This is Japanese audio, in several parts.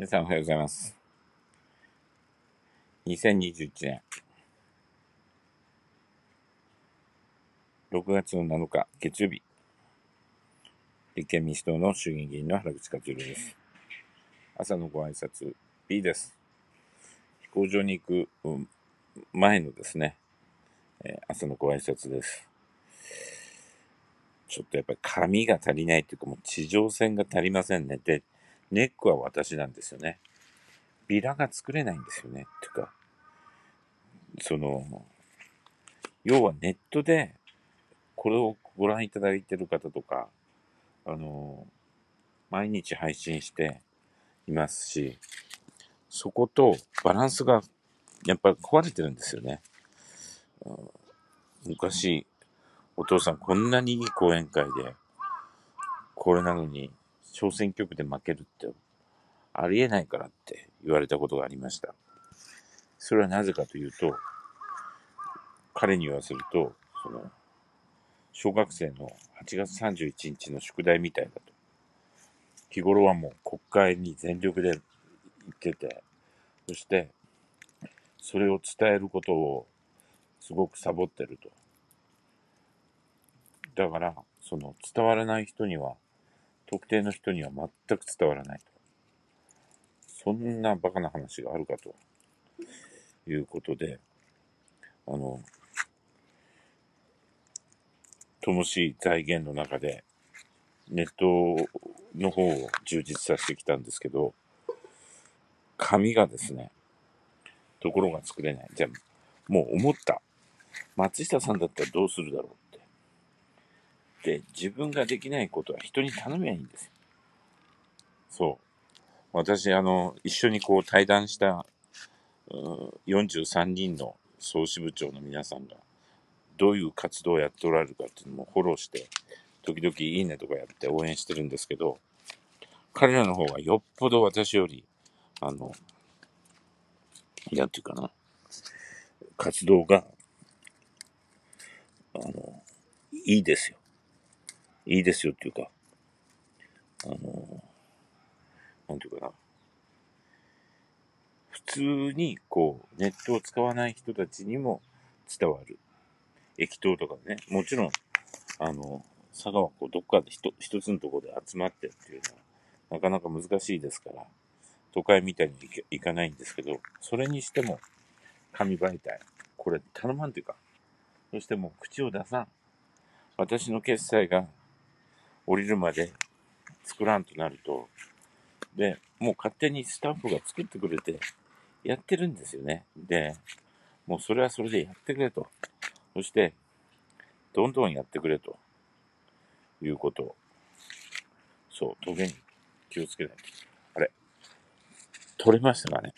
皆さんおはようございます。2021年6月の7日月曜日、立憲民主党の衆議院議員の原口克弘です。朝のご挨拶 B です。飛行場に行く前のですね、朝のご挨拶です。ちょっとやっぱり紙が足りないというかもう地上戦が足りませんね。で、ネックは私なんですよね。ビラが作れないんですよね。っていうか、その、要はネットでこれをご覧いただいてる方とか、あの、毎日配信していますし、そことバランスがやっぱり壊れてるんですよね。昔、お父さんこんなにいい講演会で、これなのに小選挙区で負けるってありえないからって言われたことがありました。それはなぜかというと、彼に言わせると、その、小学生の8月31日の宿題みたいだと。日頃はもう国会に全力で行ってて、そして、それを伝えることをすごくサボってると。だから、その伝わらない人には特定の人には全く伝わらないと。そんなバカな話があるかということで、あの、乏しい財源の中で、ネットの方を充実させてきたんですけど、紙がですね、ところが作れない。じゃあ、もう思った。松下さんだったらどうするだろうって自分ができないことは人に頼めばいいんですよ。そう。私、あの、一緒にこう対談した、43人の総支部長の皆さんが、どういう活動をやっておられるかっていうのもフォローして、時々いいねとかやって応援してるんですけど、彼らの方がよっぽど私より、あの、なんていうかな、活動が、あの、いいですよ。いいですよっていうか、あの、なんていうかな。普通に、こう、ネットを使わない人たちにも伝わる。駅頭とかね、もちろん、あの、佐賀はこう、どっかで一一つのところで集まってっていうのは、なかなか難しいですから、都会みたいにいかないんですけど、それにしても、紙媒体、これ頼まんというか、そしてもう口を出さん。私の決済が降りるまで作らんとなると、で、もう勝手にスタッフが作ってくれてやってるんですよね。で、もうそれはそれでやってくれと。そして、どんどんやってくれということを、そう、トゲに気をつけないと。あれ取れましたかね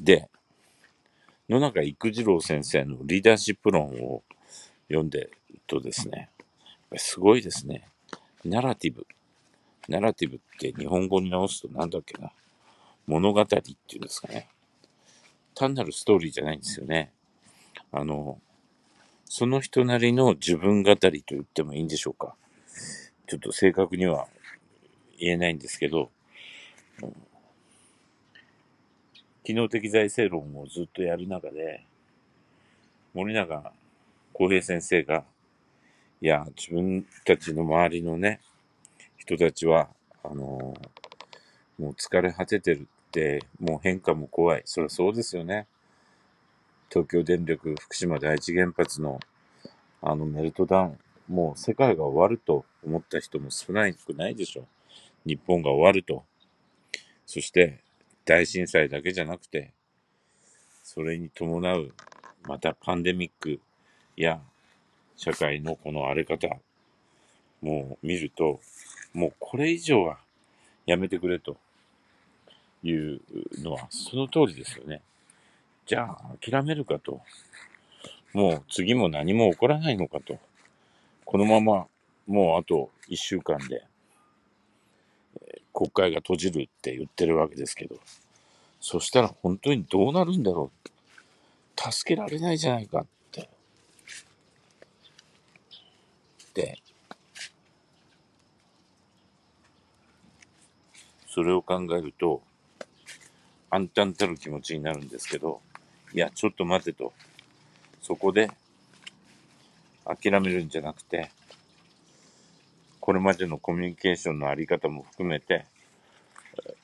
で、野中育次郎先生のリーダーシップ論を読んでるとですね、すごいですね。ナラティブ。ナラティブって日本語に直すと何だっけな。物語っていうんですかね。単なるストーリーじゃないんですよね。あの、その人なりの自分語りと言ってもいいんでしょうか。ちょっと正確には言えないんですけど、機能的財政論をずっとやる中で、森永浩平先生が、いや、自分たちの周りのね、人たちは、あのー、もう疲れ果ててるって、もう変化も怖い。そりゃそうですよね。東京電力福島第一原発のあのメルトダウン、もう世界が終わると思った人も少ないくないでしょ。日本が終わると。そして大震災だけじゃなくて、それに伴うまたパンデミックや社会のこの荒れ方、もう見ると、もうこれ以上はやめてくれというのはその通りですよね。じゃあ諦めるかと。もう次も何も起こらないのかと。このままもうあと1週間で国会が閉じるって言ってるわけですけど、そしたら本当にどうなるんだろう。助けられないじゃないか。ってそれを考えると、暗淡たる気持ちになるんですけど、いや、ちょっと待てと。そこで、諦めるんじゃなくて、これまでのコミュニケーションのあり方も含めて、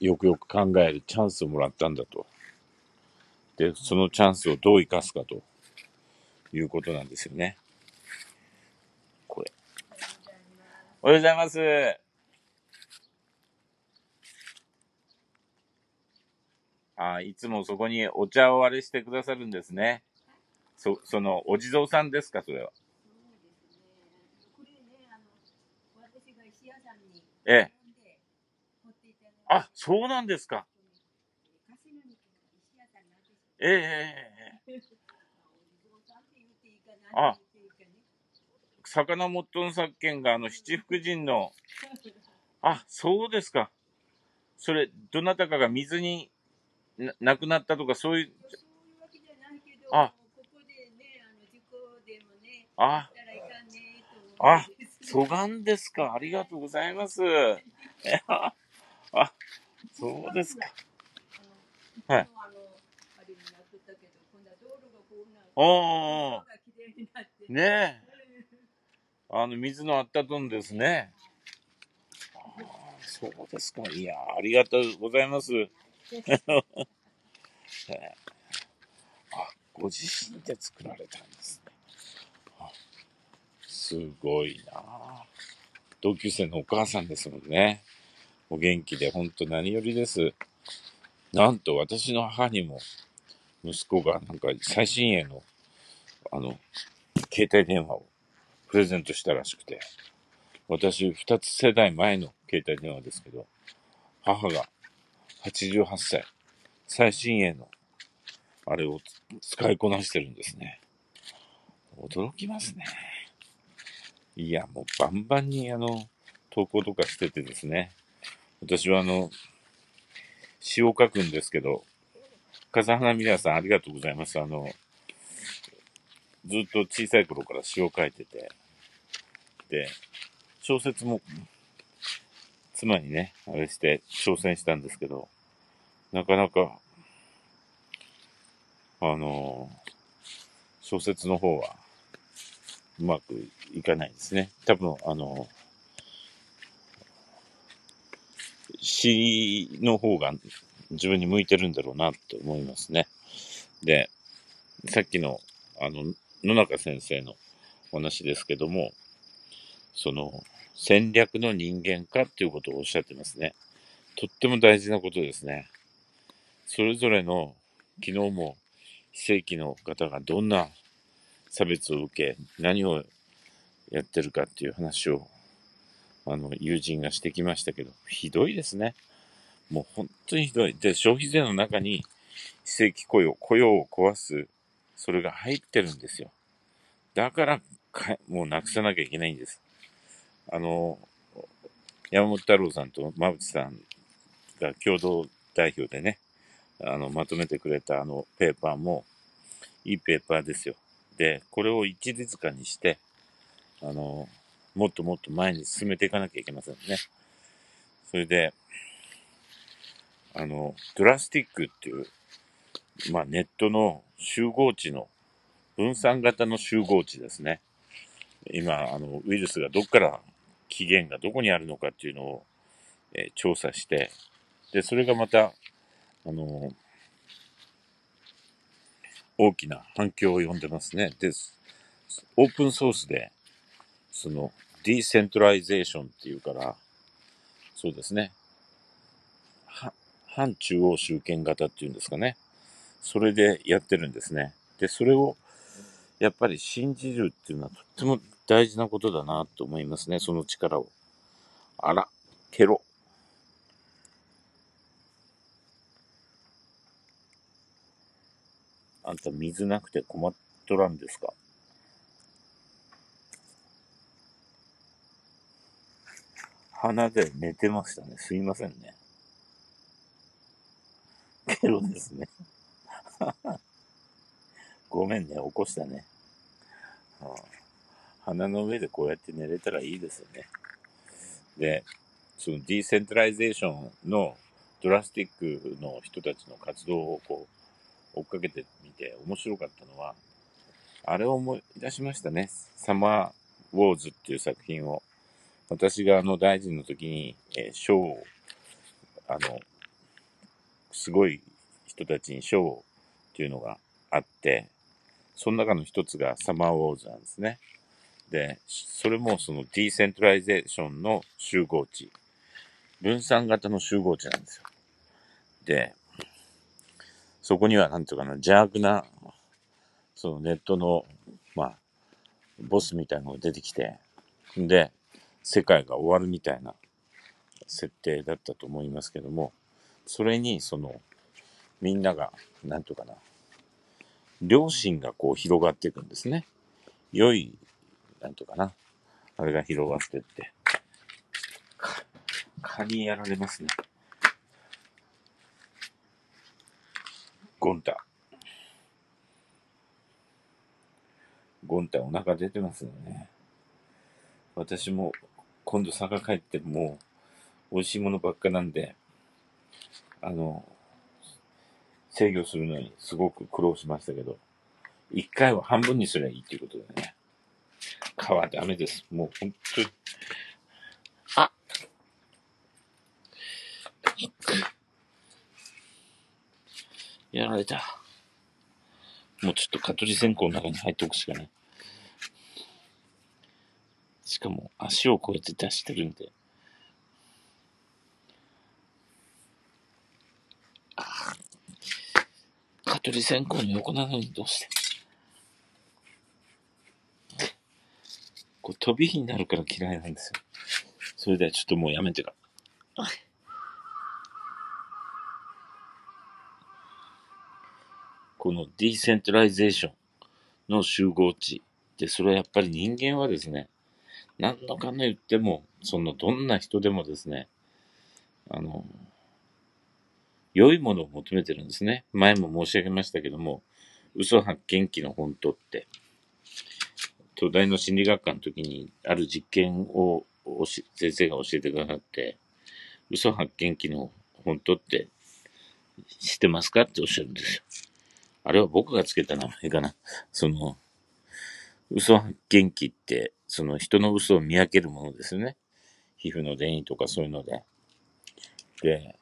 よくよく考えるチャンスをもらったんだと。で、そのチャンスをどう生かすかということなんですよね。これ。おはようございます。あいつもそこにお茶をあれしてくださるんですね。そ、その、お地蔵さんですか、それは？ええ。あ、そうなんですか。ええええ。あ、魚もっとん作権があの七福神の、あ、そうですか。それ、どなたかが水にな亡くなったとかそういう。あ、あ、あ、そがんですか。ありがとうございます。あ、そうですか。はい。おー。ねえ。あの、水のあったとんですね。そうですか。いやありがとうございます。あ、ご自身で作られたんですね。すごいな同級生のお母さんですもんね。お元気で本当何よりです。なんと私の母にも息子がなんか最新鋭のあの、携帯電話をプレゼントしたらしくて、私二つ世代前の携帯電話ですけど、母が88歳、最新鋭のあれを使いこなしてるんですね。驚きますね。いや、もうバンバンにあの、投稿とかしててですね。私はあの、詩を書くんですけど、風花ミラさんありがとうございます。あの、ずっと小さい頃から詩を書いてて、小説も、妻にね、あれして挑戦したんですけど、なかなか、あの、小説の方は、うまくいかないですね。多分、あの、詩の方が自分に向いてるんだろうなって思いますね。で、さっきの、あの、野中先生のお話ですけども、その、戦略の人間化っていうことをおっしゃってますね。とっても大事なことですね。それぞれの、昨日も非正規の方がどんな差別を受け、何をやってるかっていう話を、あの、友人がしてきましたけど、ひどいですね。もう本当にひどい。で、消費税の中に非正規雇用、雇用を壊すそれが入ってるんですよ。だから、もうなくさなきゃいけないんです。あの、山本太郎さんと馬淵さんが共同代表でね、あの、まとめてくれたあのペーパーも、いいペーパーですよ。で、これを一律化にして、あの、もっともっと前に進めていかなきゃいけませんね。それで、あの、ドラスティックっていうまあ、ネットの集合値の分散型の集合知ですね。今、あの、ウイルスがどっから起源がどこにあるのかっていうのを、えー、調査して、で、それがまた、あの大きな反響を呼んでますね。で、オープンソースで、その、 decentralization っていうから、そうですね。反中央集権型っていうんですかね。それでやってるんですね。で、それをやっぱり信じるっていうのはとっても大事なことだなと思いますね、その力を。あら、ケロ。あんた水なくて困っとらんですか？鼻で寝てましたね。すいませんね。ケロですね。ごめんね、起こしたね。はあ、鼻の上でこうやって寝れたらいいですよね。で、その decentralization のドラスティックの人たちの活動をこう、追っかけてみて面白かったのは、あれを思い出しましたね。サマーウォーズっていう作品を。私があの大臣の時に、えー、賞を、あの、すごい人たちに賞っていうのがあって、その中の一つがサマーウォーズなんですね。で、それもその decentralization の集合知。分散型の集合知なんですよ。で、そこにはなんていうかな、邪悪な、そのネットの、まあ、ボスみたいなのが出てきて、で、世界が終わるみたいな設定だったと思いますけども、それに、その、みんなが、なんとかな、良心がこう広がっていくんですね。良い、なんとかな、あれが広がってって、蚊にやられますね。ゴンタ。ゴンタお腹出てますよね。私も今度佐賀帰ってもう美味しいものばっかなんで、あの、制御するのにすごく苦労しましたけど、一回は半分にすりゃいいっていうことでね。皮ダメです。もう本当に。あやられた。もうちょっと蚊取り線香の中に入っておくしかない。しかも足をこうやって出してるんで。蚊取り線香の横なのにどうして。こう飛び火になるから嫌いなんですよ。それではちょっともうやめてか。この decentralization の集合知で、それはやっぱり人間はですね、何のかんの言っても、そのどんな人でもですね、あの、良いものを求めてるんですね。前も申し上げましたけども、嘘発見器の本当って、東大の心理学科の時にある実験を先生が教えてくださって、嘘発見器の本当って知ってますかっておっしゃるんですよ。あれは僕がつけた名前かな。その、嘘発見器って、その人の嘘を見分けるものですね。皮膚の電位とかそういうので。で、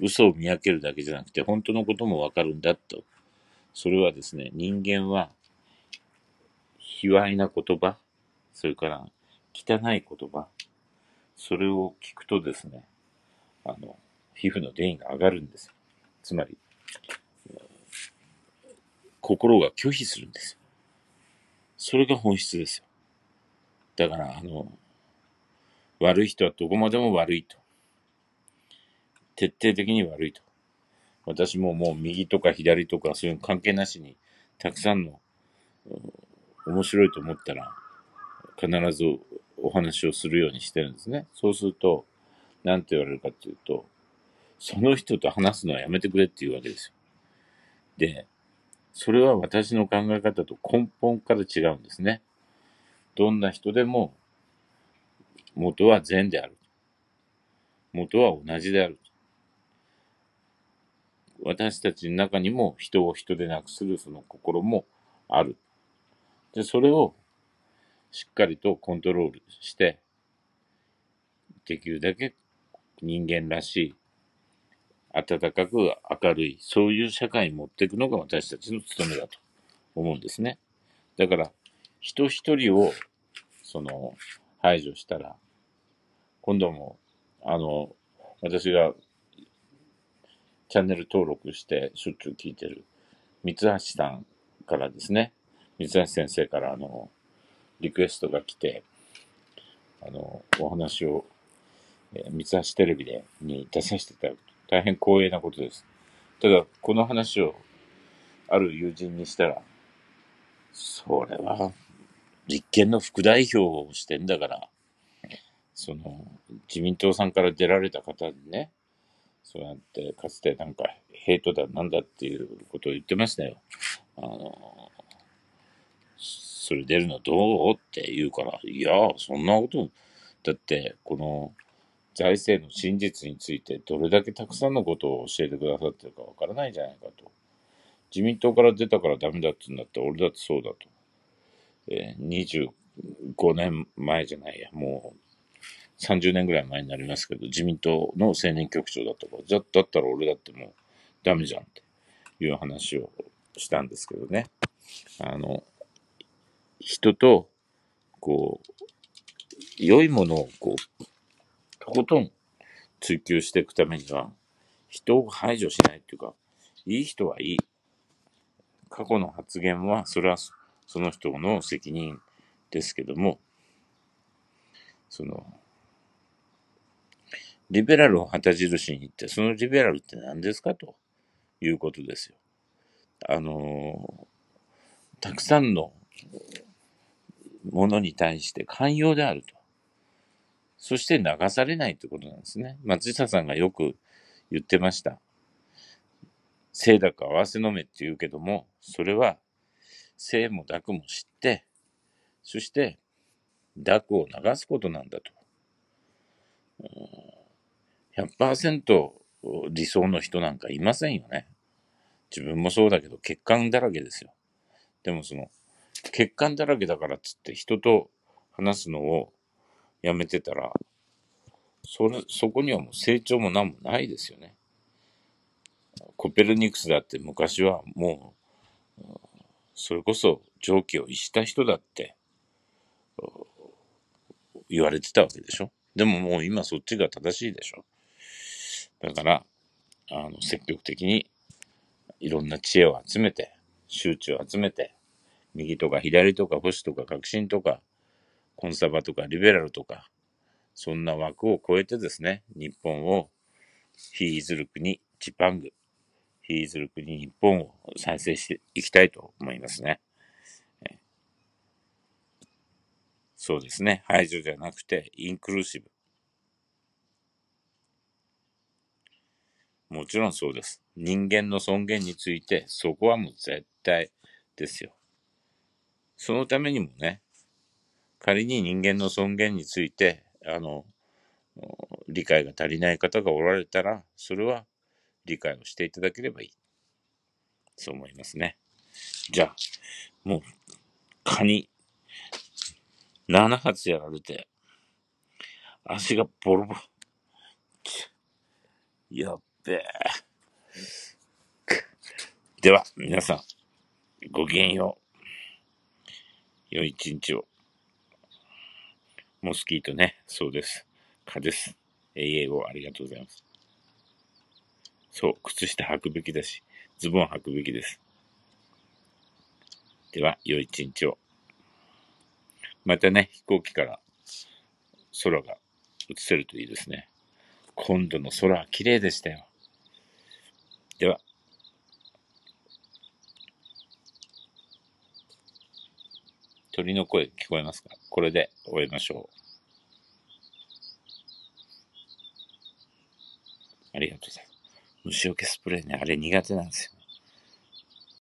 嘘を見分けるだけじゃなくて、本当のこともわかるんだと。それはですね、人間は、卑猥な言葉、それから汚い言葉、それを聞くとですね、あの、皮膚の電位が上がるんです。つまり、心が拒否するんです。それが本質ですよ。だから、あの、悪い人はどこまでも悪いと。徹底的に悪いと。私ももう右とか左とかそういうの関係なしに、たくさんの、面白いと思ったら、必ずお話をするようにしてるんですね。そうすると、何て言われるかっていうと、その人と話すのはやめてくれっていうわけですよ。で、それは私の考え方と根本から違うんですね。どんな人でも、元は善である。元は同じである。私たちの中にも人を人でなくするその心もある。で、それをしっかりとコントロールして、できるだけ人間らしい温かく明るい、そういう社会に持っていくのが私たちの務めだと思うんですね。だから、人一人を、その、排除したら、今度も、あの、私がチャンネル登録してしょっちゅう聞いてる三橋さんからですね、三橋先生からあの、リクエストが来て、あの、お話を、えー、三橋テレビで、に出させていただくと大変光栄なことです。ただ、この話をある友人にしたら、それは立憲の副代表をしてんだから、その自民党さんから出られた方にね、そうやってかつてなんかヘイトだなんだっていうことを言ってましたよ。あの、それ出るのどう？って言うから、いや、そんなこと、だってこの財政の真実についてどれだけたくさんのことを教えてくださってるかわからないじゃないかと。自民党から出たからダメだって言うんだって、俺だってそうだと。えー、25年前じゃないや、もう30年ぐらい前になりますけど、自民党の青年局長だったから、じゃ、だったら俺だってもうダメじゃんっていう話をしたんですけどね。あの、人と、こう、良いものをこう、とことん追求していくためには、人を排除しないっていうか、いい人はいい。過去の発言は、それはその人の責任ですけども、その、リベラルを旗印に言って、そのリベラルって何ですかということですよ。あの、たくさんのものに対して寛容であると。そして流されないということなんですね。松下さんがよく言ってました。清濁合わせの目って言うけども、それは清も濁も知って、そして濁を流すことなんだと。100%理想の人なんかいませんよね。自分もそうだけど欠陥だらけですよ。でもその欠陥だらけだからっつって人と話すのをやめてたら、それ、そこにはもう成長も何もないですよね。コペルニクスだって昔はもう、それこそ常軌を逸した人だって言われてたわけでしょ。でももう今そっちが正しいでしょ。だから、あの、積極的にいろんな知恵を集めて、周知を集めて、右とか左とか保守とか革新とか、コンサバとかリベラルとか、そんな枠を超えてですね、日本を、非いずる国、ジパング、非いずる国、日本を再生していきたいと思いますね。そうですね。排除じゃなくて、インクルーシブ。もちろんそうです。人間の尊厳について、そこはもう絶対ですよ。そのためにもね、仮に人間の尊厳について、あの、理解が足りない方がおられたら、それは理解をしていただければいい。そう思いますね。じゃあ、もう、蚊に、7発やられて、足がボロボロ。やっべえ。では、皆さん、ごきげんよう。良い一日を。モスキートね。そうです。蚊です。栄養をありがとうございます。そう、靴下履くべきだし、ズボン履くべきです。では、良い一日を。またね、飛行機から空が映せるといいですね。今度の空は綺麗でしたよ。では。鳥の声聞こえますか？これで終えましょう。ありがとうございます。虫除けスプレーね、あれ苦手なんですよ。